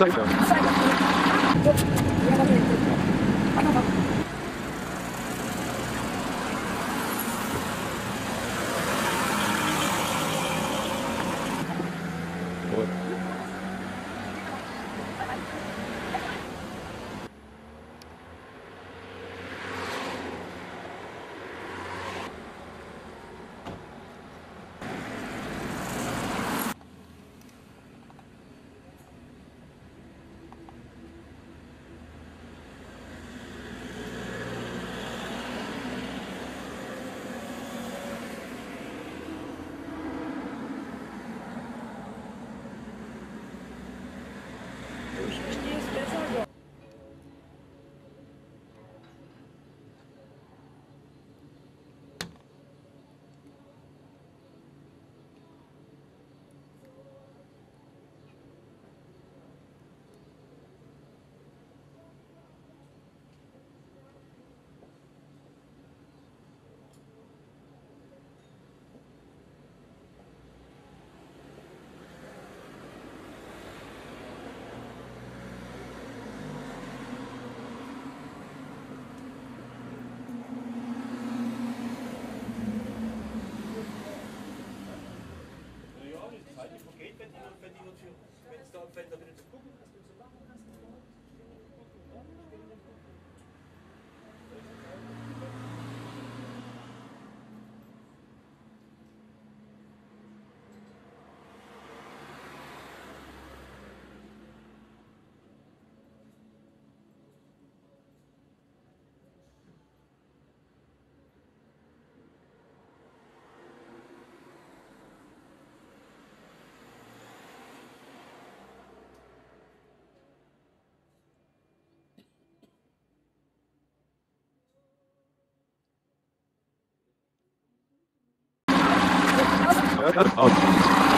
最い。最後。perfecto, Obrigado.